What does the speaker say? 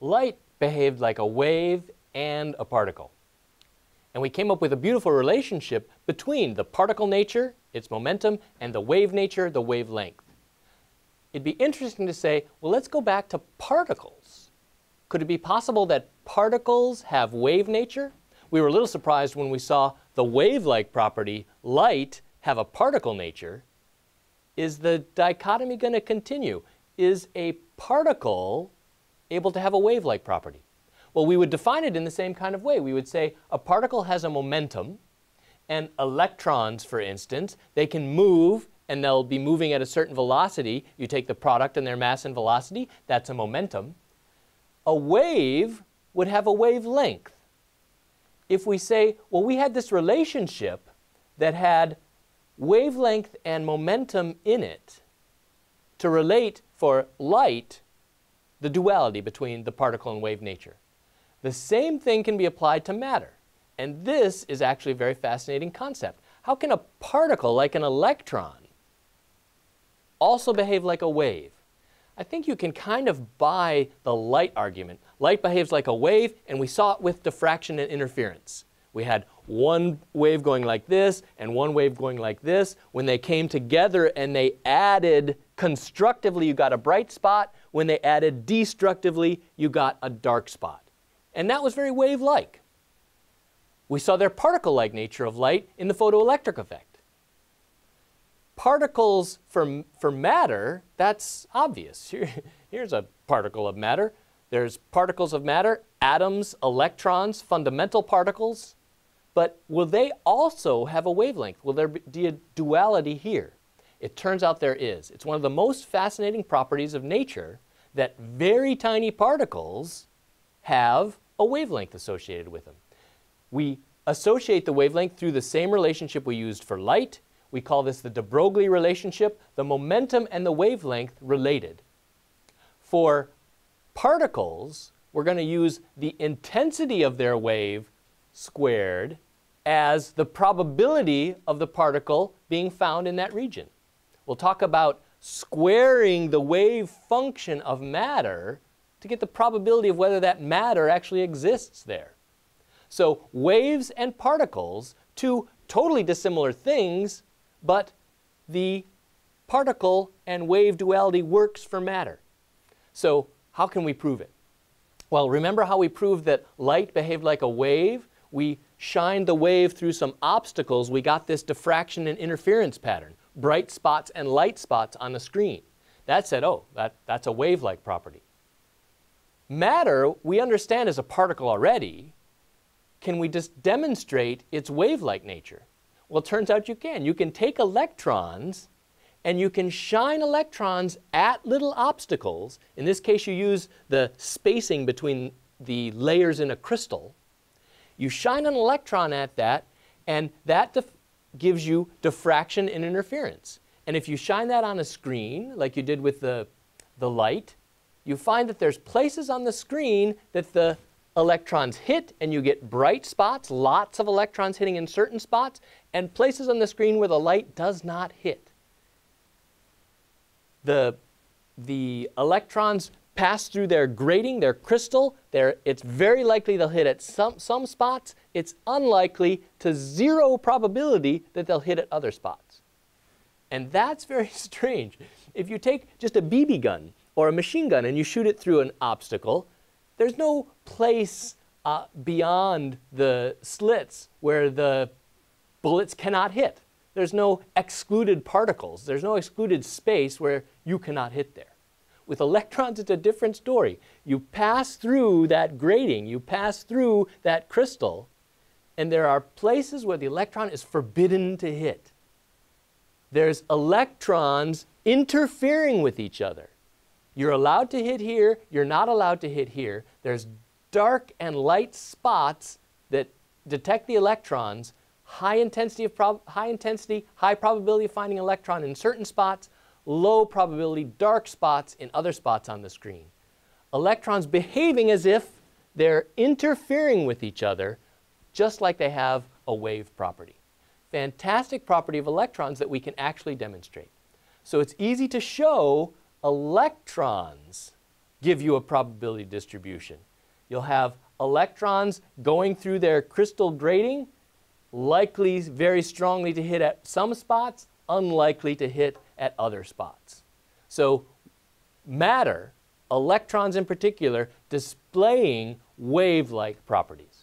light behaved like a wave and a particle. And we came up with a beautiful relationship between the particle nature, its momentum, and the wave nature, the wavelength. It'd be interesting to say, well, let's go back to particles. Could it be possible that particles have wave nature? We were a little surprised when we saw the wave-like property, light, have a particle nature. Is the dichotomy going to continue? Is a particle able to have a wave-like property? Well, we would define it in the same kind of way. We would say a particle has a momentum, and electrons, for instance, they can move and they'll be moving at a certain velocity. You take the product and their mass and velocity, that's a momentum. A wave would have a wavelength. If we say, well, we had this relationship that had wavelength and momentum in it to relate for light the duality between the particle and wave nature. The same thing can be applied to matter. And this is actually a very fascinating concept. How can a particle like an electron also behave like a wave? I think you can kind of buy the light argument. Light behaves like a wave, and we saw it with diffraction and interference. We had one wave going like this and one wave going like this. When they came together and they added constructively, you got a bright spot. When they added destructively, you got a dark spot. And that was very wave-like. We saw their particle-like nature of light in the photoelectric effect. Particles for, for matter, that's obvious. Here, here's a particle of matter. There's particles of matter, atoms, electrons, fundamental particles. But will they also have a wavelength? Will there be a duality here? It turns out there is. It's one of the most fascinating properties of nature that very tiny particles have a wavelength associated with them. We associate the wavelength through the same relationship we used for light. We call this the de Broglie relationship, the momentum and the wavelength related. For particles, we're going to use the intensity of their wave squared as the probability of the particle being found in that region. We'll talk about squaring the wave function of matter to get the probability of whether that matter actually exists there. So waves and particles, two totally dissimilar things, but the particle and wave duality works for matter. So how can we prove it? Well, remember how we proved that light behaved like a wave? We shined the wave through some obstacles. We got this diffraction and interference pattern, bright spots and light spots on the screen. That said, oh, that, that's a wave-like property. Matter, we understand as a particle already. Can we just demonstrate its wave-like nature? Well, it turns out you can. You can take electrons and you can shine electrons at little obstacles. In this case, you use the spacing between the layers in a crystal. You shine an electron at that, and that gives you diffraction and interference. And if you shine that on a screen, like you did with the, the light, you find that there's places on the screen that the electrons hit and you get bright spots, lots of electrons hitting in certain spots, and places on the screen where the light does not hit. The, the electrons pass through their grating, their crystal, it's very likely they'll hit at some, some spots. It's unlikely to zero probability that they'll hit at other spots. And that's very strange. If you take just a BB gun or a machine gun and you shoot it through an obstacle, there's no place uh, beyond the slits where the bullets cannot hit. There's no excluded particles. There's no excluded space where you cannot hit there. With electrons, it's a different story. You pass through that grating, you pass through that crystal, and there are places where the electron is forbidden to hit. There's electrons interfering with each other. You're allowed to hit here, you're not allowed to hit here. There's dark and light spots that detect the electrons, high intensity, of high intensity, high probability of finding electron in certain spots, low probability dark spots in other spots on the screen. Electrons behaving as if they're interfering with each other, just like they have a wave property. Fantastic property of electrons that we can actually demonstrate. So it's easy to show electrons give you a probability distribution. You'll have electrons going through their crystal grating, likely very strongly to hit at some spots, unlikely to hit at other spots. So matter, electrons in particular, displaying wave-like properties.